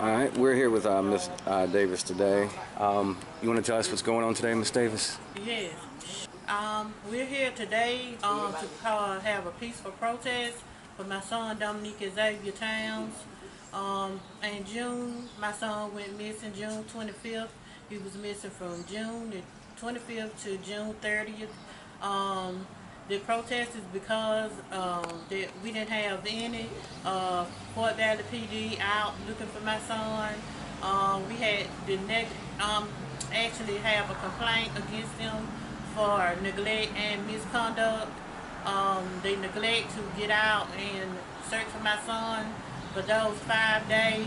All right, we're here with uh, Miss uh, Davis today. Um, you want to tell us what's going on today, Miss Davis? Yes. Um, we're here today um, to uh, have a peaceful protest for my son Dominique Xavier Towns. Um, in June, my son went missing June 25th. He was missing from June the 25th to June 30th. Um, the protest is because um, that we didn't have any uh, Fort Valley PD out looking for my son. Um, we had the neg- um, actually have a complaint against them for neglect and misconduct. Um, they neglect to get out and search for my son for those five days.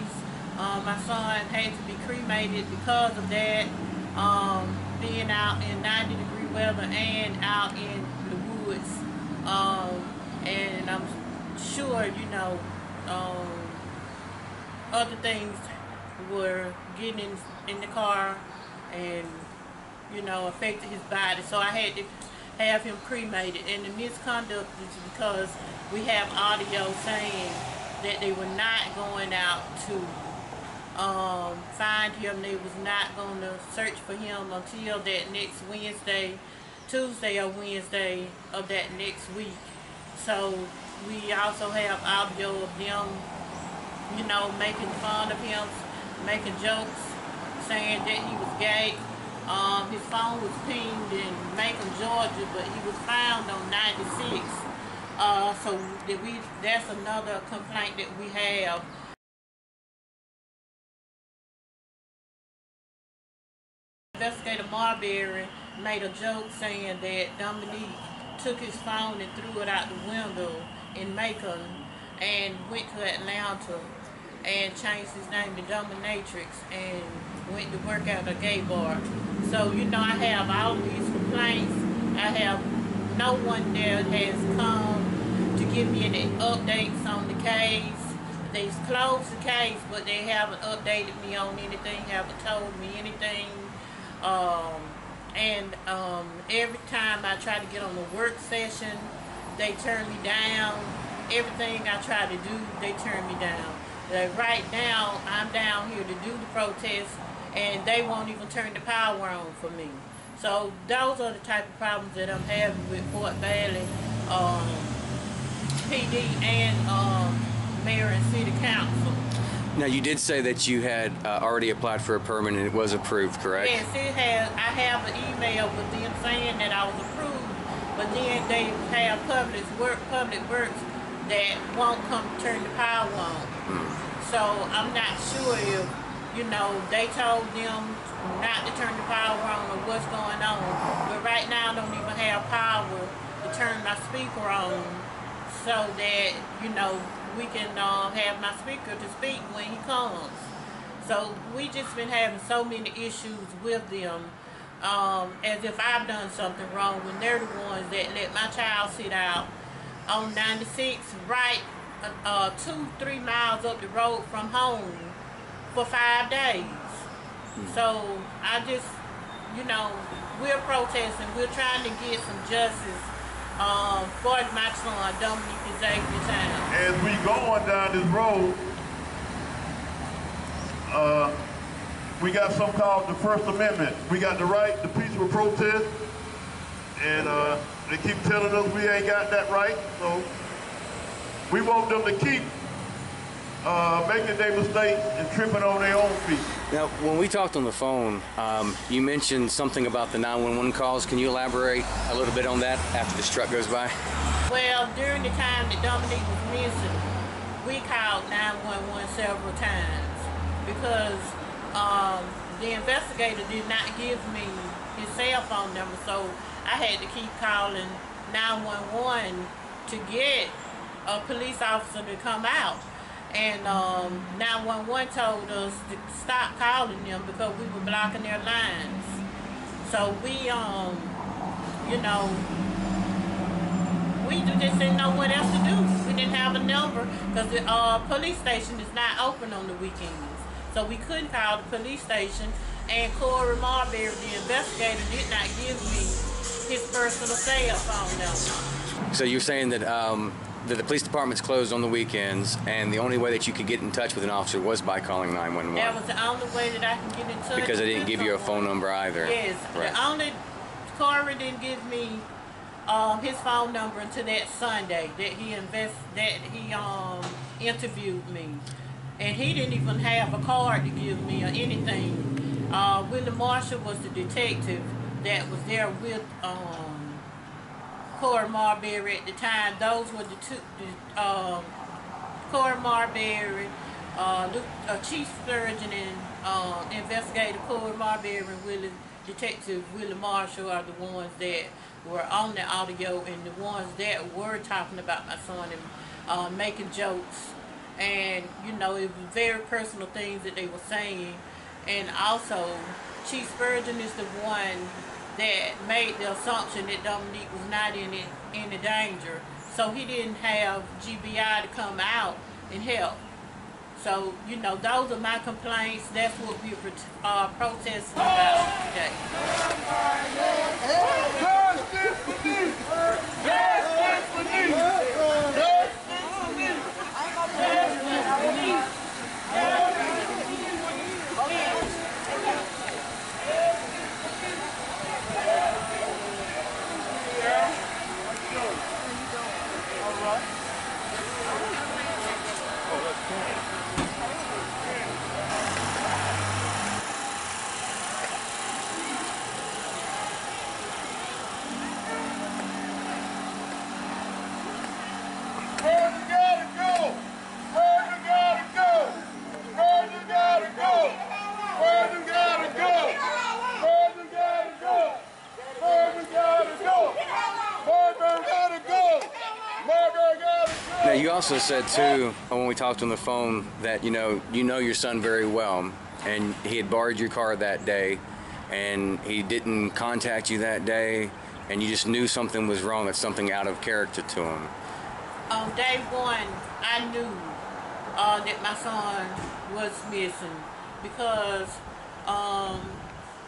Um, my son had to be cremated because of that. Um, being out in 90 degree weather and out in. Um, and I'm sure, you know, um, other things were getting in, the car and, you know, affected his body. So I had to have him cremated. And the misconduct is because we have audio saying that they were not going out to um, find him. They was not going to search for him until that next Wednesday, Tuesday or Wednesday of that next week. So we also have audio of them, you know, making fun of him, making jokes, saying that he was gay. Um, his phone was pinged in Macon, Georgia, but he was found on 96. Uh, so we, that's another complaint that we have Investigator Marbury made a joke saying that Dominique took his phone and threw it out the window in Macon and went to Atlanta and changed his name to Dominatrix and went to work at a gay bar. So, you know, I have all these complaints. I have no one there has come to give me any updates on the case. They've closed the case, but they haven't updated me on anything, haven't told me anything. Um, and um, every time I try to get on the work session, they turn me down. Everything I try to do, they turn me down. Like right now, I'm down here to do the protest, and they won't even turn the power on for me. So those are the type of problems that I'm having with Fort Valley um, PD and um, mayor and city council. Now, you did say that you had uh, already applied for a permit and it was approved, correct? Yes, it has. I have an email with them saying that I was approved, but then they have public work, public works that won't come turn the power on. So I'm not sure if you know they told them not to turn the power on or what's going on. But right now, I don't even have power to turn my speaker on so that you know we can uh, have my speaker to speak when he comes. So we just been having so many issues with them, um, as if I've done something wrong when they're the ones that let my child sit out on 96 right uh, uh, two, three miles up the road from home for five days. So I just, you know, we're protesting. We're trying to get some justice son, Dominique Xavier Town. as we going down this road, uh, we got something called the First Amendment. We got the right to peaceful protest, and uh, they keep telling us we ain't got that right. So we want them to keep uh, making their mistakes and tripping on their own feet. Now, when we talked on the phone, um, you mentioned something about the 911 calls. Can you elaborate a little bit on that after this truck goes by? Well, during the time that Dominique was missing, we called 911 several times because um, the investigator did not give me his cell phone number, so I had to keep calling 911 to get a police officer to come out. And um, 911 told us to stop calling them because we were blocking their lines. So we, um, you know, we just didn't know what else to do. We didn't have a number because the uh, police station is not open on the weekends. So we couldn't call the police station. And Corey Marbury, the investigator, did not give me his personal cell phone number. So you're saying that um, that the police department's closed on the weekends, and the only way that you could get in touch with an officer was by calling 911. That was the only way that I can get in touch. because they didn't give you a phone number either. Yes, Right. the only Corey didn't give me um, his phone number until that Sunday that he invest that he um interviewed me, and he didn't even have a card to give me or anything. Uh, Willie Marshall was the detective that was there with um, Corey Marbury at the time. Those were the two. The, um, Corey Marbury, uh, uh, Chief Spurgeon and uh, Investigator Corey Marbury and Willie, Detective Willie Marshall are the ones that were on the audio and the ones that were talking about my son and uh, making jokes. And, you know, it was very personal things that they were saying. And also, Chief Spurgeon is the one that made the assumption that Dominique was not in any danger. So he didn't have GBI to come out and help. So, you know, those are my complaints. That's what we're uh, protesting about today. Also said too when we talked on the phone that you know you know your son very well, and he had borrowed your car that day, and he didn't contact you that day, and you just knew something was wrong. That's something out of character to him. On day one, I knew uh, that my son was missing because um,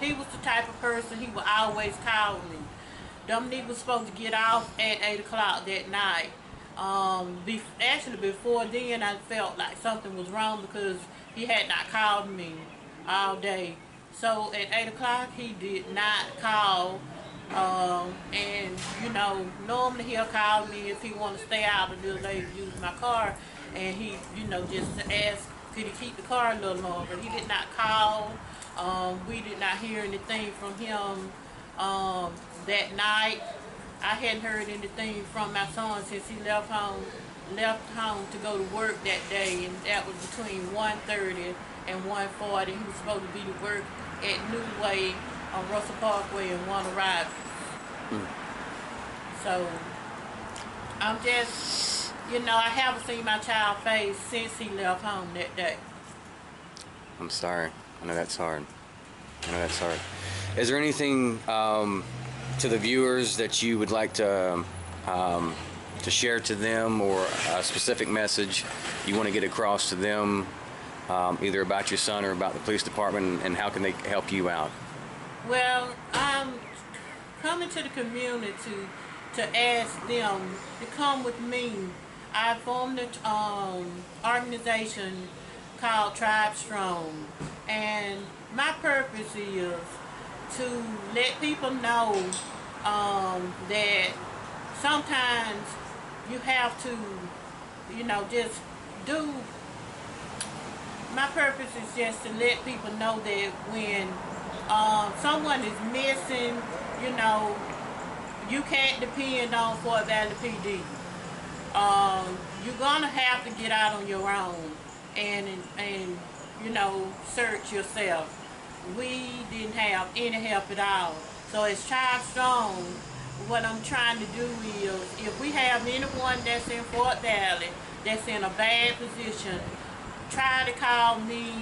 he was the type of person he would always call me. Dominique was supposed to get off at 8 o'clock that night. Um, be- actually, before then, I felt like something was wrong because he had not called me all day. So at 8 o'clock, he did not call. Um, and you know, normally he'll call me if he want to stay out little later, use my car, and he, you know, just to ask could he keep the car a little longer. He did not call. Um, we did not hear anything from him um, that night. I hadn't heard anything from my son since he left home, left home to go to work that day, and that was between 1:30 and 1:40. He was supposed to be to work at New Way on Russell Parkway in Warner Robins. So I'm just, you know, I haven't seen my child face since he left home that day. I'm sorry. I know that's hard. I know that's hard. Is there anything um, to the viewers that you would like to um, to share to them, or a specific message you want to get across to them, um, either about your son or about the police department, and how can they help you out? Well, I'm coming to the community to ask them to come with me. I formed an um, organization called Tribe Strong, and my purpose is to let people know um, that sometimes you have to, you know, just do my purpose is just to let people know that when um, someone is missing, you know, you can't depend on Fort Valley PD. Um, you're gonna have to get out on your own and and you know search yourself. We didn't have any help at all. So as Child Strong, what I'm trying to do is, if we have anyone that's in Fort Valley that's in a bad position, try to call me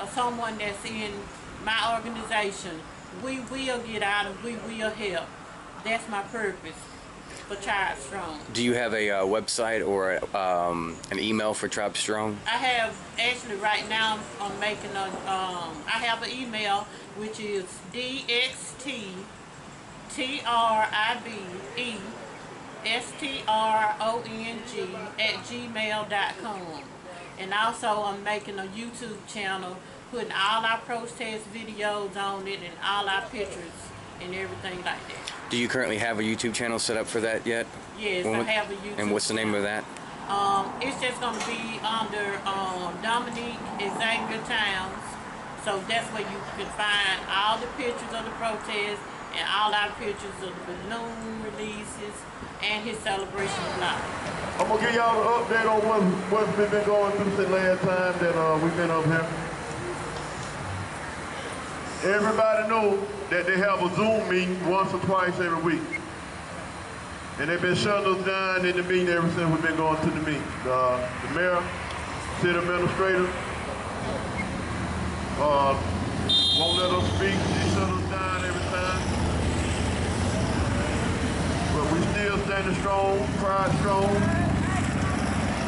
or someone that's in my organization. We will get out and we will help. That's my purpose for Child Strong. Do you have a uh, website or um, an email for Tribe Strong? I have actually right now I'm making a um I have an email which is dxt tribe S T R O N G at gmail.com. And also, I'm making a YouTube channel, putting all our protest videos on it and all our pictures and everything like that. Do you currently have a YouTube channel set up for that yet? Yes, When I have a YouTube. And what's the name of that? Um, it's just gonna be under um, Dominique Xavier Towns. So that's where you can find all the pictures of the protest and all our pictures of the balloon releases and his celebration of life. I'm gonna give y'all an update on what, what's been been going through since last time that uh, we've been up here. Everybody know that they have a Zoom meeting once or twice every week. And they've been shutting us down in the meeting ever since we've been going to the meeting. Uh, the mayor, city administrator, uh, won't let us speak. They shut us down every time. But we still standing strong, pride strong.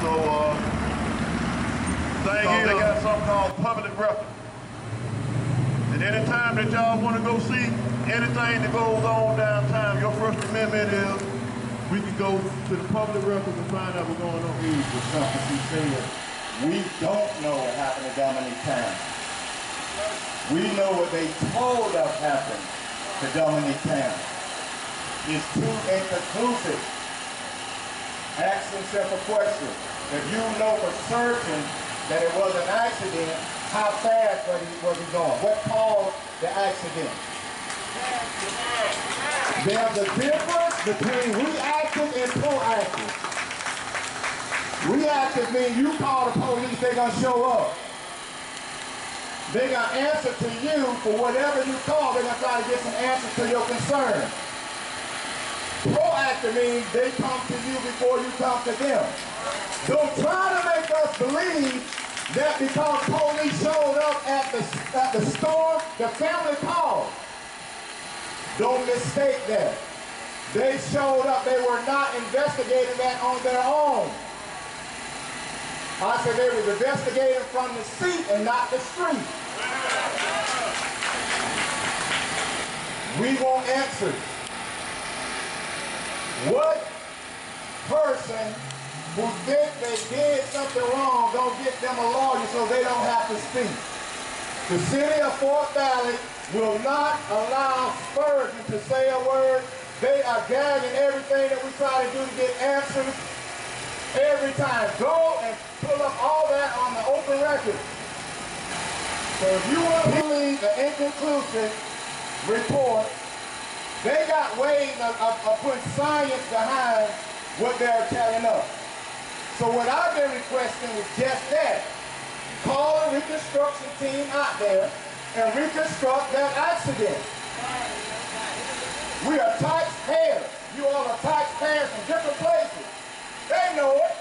So, uh, thing is, they got something called public record. Anytime that y'all want to go see anything that goes on downtown, your First Amendment is we can go to the public records and find out what's going on. agrees with something she said. We don't know what happened to Dominic Town. We know what they told us happened to Dominic Town. It's too inconclusive. Ask yourself a question. If you know for certain that it was an accident, how fast was he, was he going? What caused the accident? There's a difference between reactive and proactive. Reactive means you call the police, they're gonna show up. They're gonna answer to you for whatever you call, they're gonna try to get some answers to your concern. Proactive means they come to you before you come to them. Don't try to make us believe that because police showed up at the, at the store, the family called. Don't mistake that. They showed up. They were not investigating that on their own. I said they was investigating from the seat and not the street. We want answers. What person who think they did something wrong don't get them a lawyer so they don't have to speak? The city of Fort Valley will not allow Spurgeon to say a word. They are gagging everything that we try to do to get answers every time. Go and pull up all that on the open record. So if you want to believe the inconclusive report, they got ways of, of, of putting science behind what they're telling us. So what I've been requesting is just that. Call a reconstruction team out there and reconstruct that accident. We are taxpayers. You all are taxpayers from different places. They know it.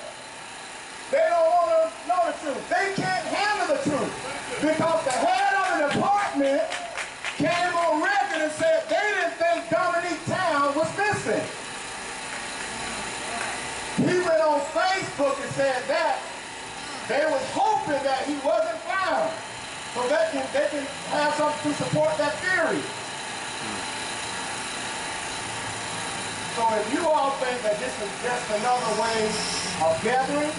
They don't want to know the truth. They can't handle the truth because the head of the department came on record and said they didn't think Dominique Town was missing. He went on Facebook and said that they was hoping that he wasn't found so they can, they can have something to support that theory. So if you all think that this is just another way of gathering,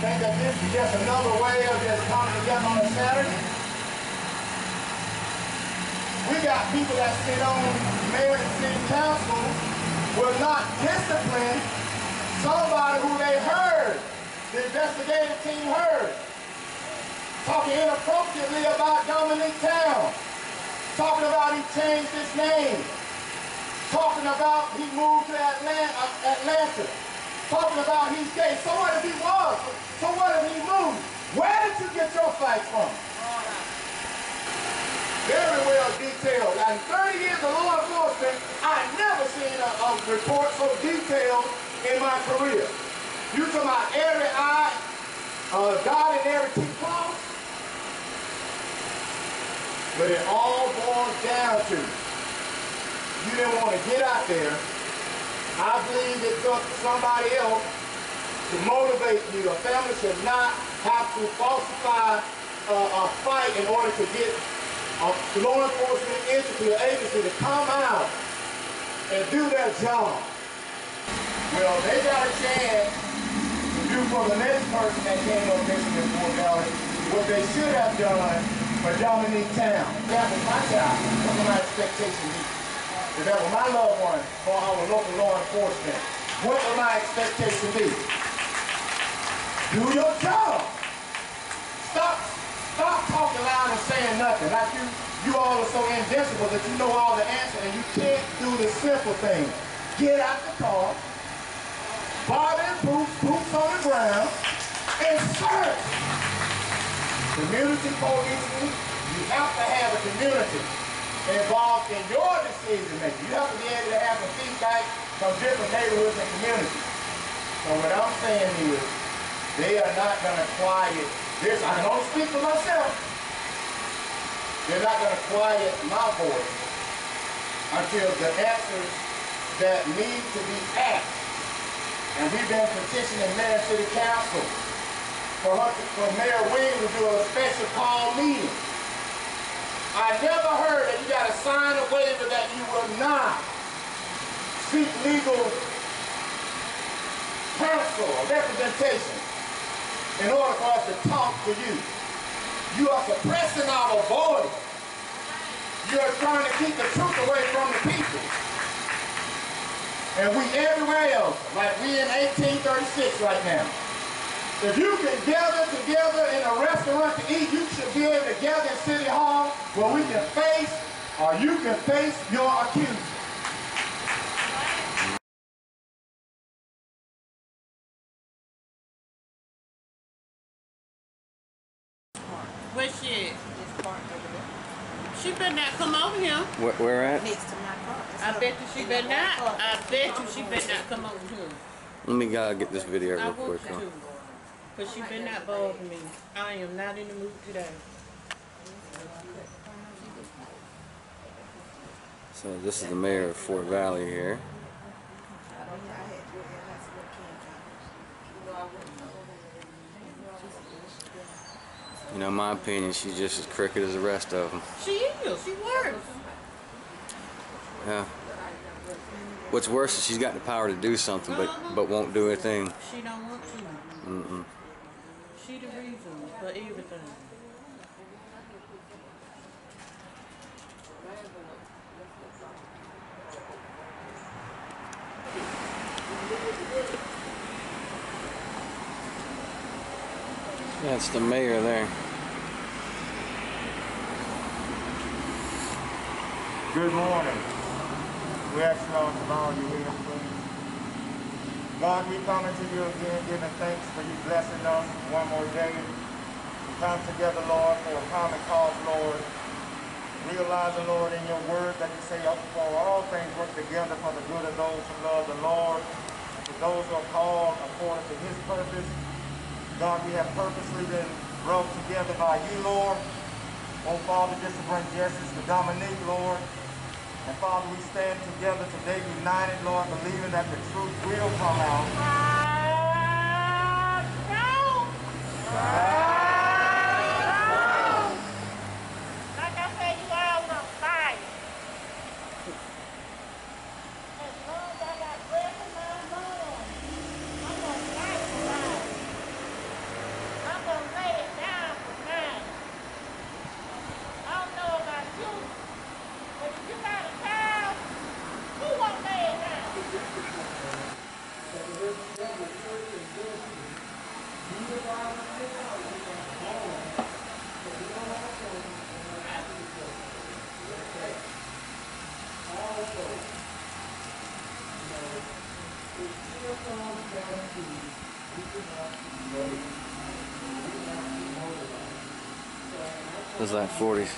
think that this is just another way of just coming together on a Saturday, we got people that sit on mayor and city council will not discipline somebody who they heard, the investigative team heard, talking inappropriately about Dominic Town, talking about he changed his name, talking about he moved to Atlanta, uh, Atlanta, talking about he's gay. So what if he was? So what if he moved? Where did you get your facts from? Very well detailed. Now, in 30 years of law enforcement, I never seen a, a report so detailed in my career. You talking about every I, uh, dotted every T cross? But it all boils down to you didn't want to get out there. I believe it took somebody else to motivate you. A family should not have to falsify uh, a fight in order to get a law enforcement entity or agency to come out and do their job. Well, they got a chance to do for the next person that came up missing in Fort Valley what they should have done for Dominique Town. That was my child. What would my expectation be? If that was my loved one for our local law enforcement, what would my expectation be? Do your job. Stop, stop talking loud and saying nothing. Like you, you all are so invincible that you know all the answers and you can't do the simple thing. Get out the car, body boots, boots on the ground, and search. Community policing, you have to have a community involved in your decision making. You have to be able to have some feedback from different neighborhoods and communities. So what I'm saying is, they are not going to quiet this. I can only speak for myself. They're not going to quiet my voice until the answers that need to be asked. And we've been petitioning Mayor City Council for, her, for Mayor Williams to do a special call meeting. I never heard that you got to sign a waiver that you will not seek legal counsel or representation in order for us to talk to you. You are suppressing our voice. You are trying to keep the truth away from the people. And we everywhere else, like we in 1836 right now. If you can gather together in a restaurant to eat, you should be able to gather in City Hall where we can face or you can face your accuser. Where she at? She better not come over here. Where, where at? next to my car. I bet you she better not. I bet you she better not come over here. Let me uh, get this video real want quick. you huh? to. Cause she better not bother me. I am not in the mood today. So this is the mayor of Fort Valley here. You know, in my opinion, she's just as crooked as the rest of them. She is. She works. Yeah. What's worse is she's got the power to do something, but but won't do a thing. She don't want to. Mm-mm. She the reason for everything. That's the mayor there. Good morning. We ask you all to your please. God, we coming to you again, giving thanks for you blessing us one more day. We come together, Lord, for a common cause, Lord. Realizing, Lord, in your word that you say, oh, for all things work together for the good of those who love the Lord, to those who are called according to his purpose. God, we have purposely been brought together by you, Lord. Oh, Father, just to bring justice to Dominique, Lord. And Father, we stand together today, united, Lord, believing that the truth will come out. Like I said, you all on fire. As long as I got breath in my lungs, I'm gonna fight for mine. I'm gonna lay it down for mine. I don't know about you, but if you got a child, who won't lay it down? It's like 40s.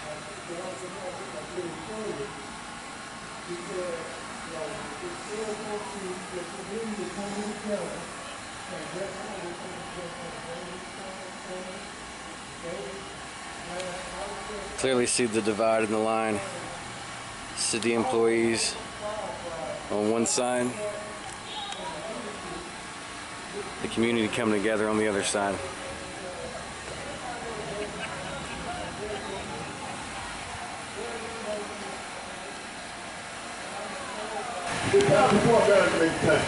Clearly see the divide in the line. City employees on one side, the community coming together on the other side. Not support management tank.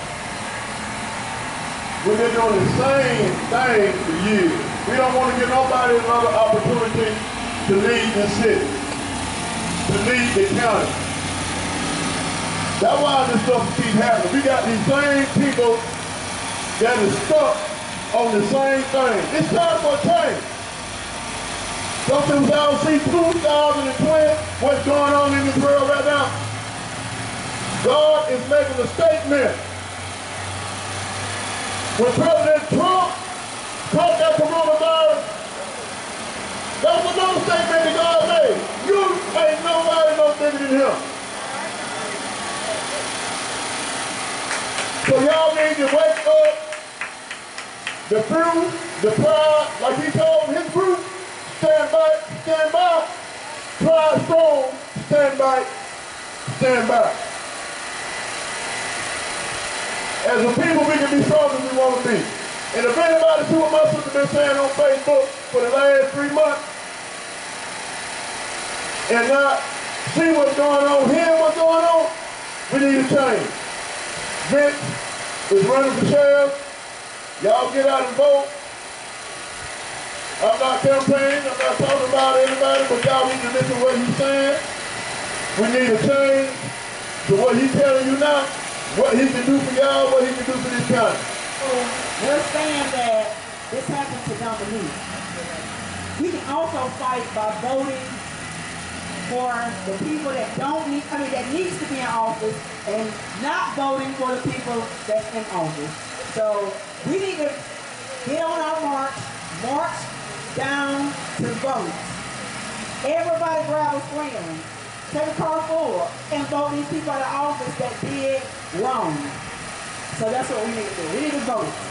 We've been doing the same thing for years. We don't want to give nobody another opportunity to lead the city, to lead the county. That's why this stuff keeps happening. We got these same people that is stuck on the same thing. It's time for change. Something y'all see 2020, what's going on in this world right now? God is making a statement. When President Trump caught that coronavirus, that was another statement that God made. You ain't nobody no bigger than him. So y'all need to wake up. The few, the pride, like he told his group, stand by, stand by. Pride strong, stand by, stand by. As a people, we can be stronger as we want to be. And if anybody see what my sister been saying on Facebook for the last three months, and not see what's going on, hear what's going on, we need to change. Vince is running for sheriff. Y'all get out and vote. I'm not campaigning, I'm not talking about anybody, but y'all need to listen to what he's saying. We need a change to what he's telling you now, what he can do for y'all, what he can do for this county. Oh, we're saying that this happened to Dominique. We can also fight by voting for the people that don't need, I mean, that needs to be in office and not voting for the people that's in office. So we need to get on our march, march down to vote. Everybody grab a friend, take a car forward, and vote these people out of office that did wrong. So that's what we need to do. We need to vote.